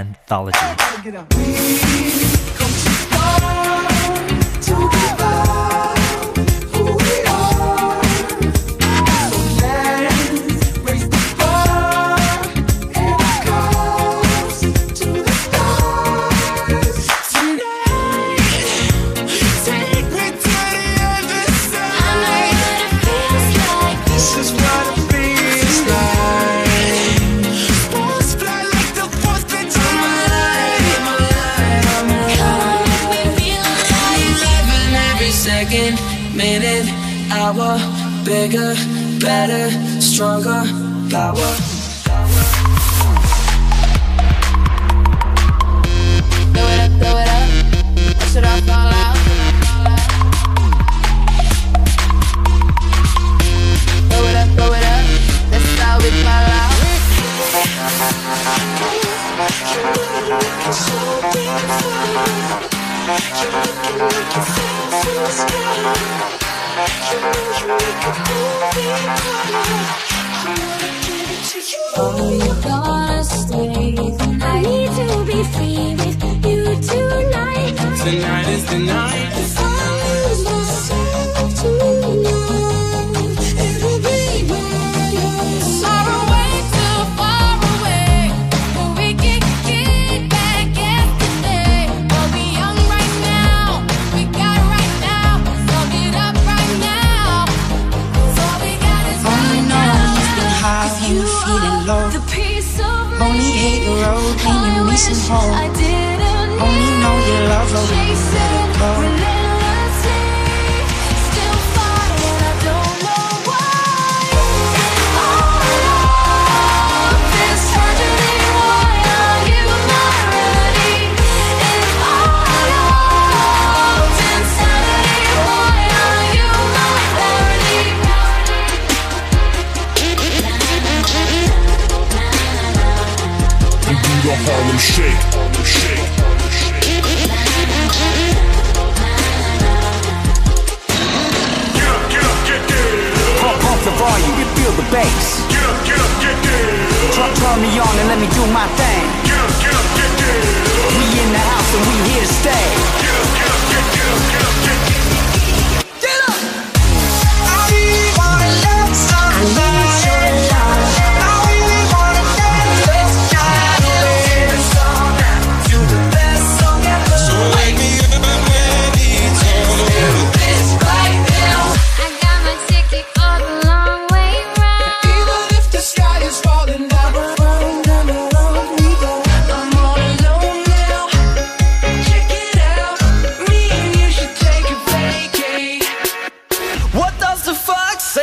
Danthology. Minute, hour, bigger, better, stronger, power. Throw it up, throw it up. Or should I fall out? Throw it up, throw it up. That's how we fall out. Oh, I you're missing wish home. I didn't oh, Only know you love her Harlem Shake. Get up, get up, get down. Pump, pump the volume feel the bass. Get up, get up, get down. Turn, turn me on and let me do my thing. Get up, get up, get down. We in the house and we here to stay. Get up, get up, get get up, get.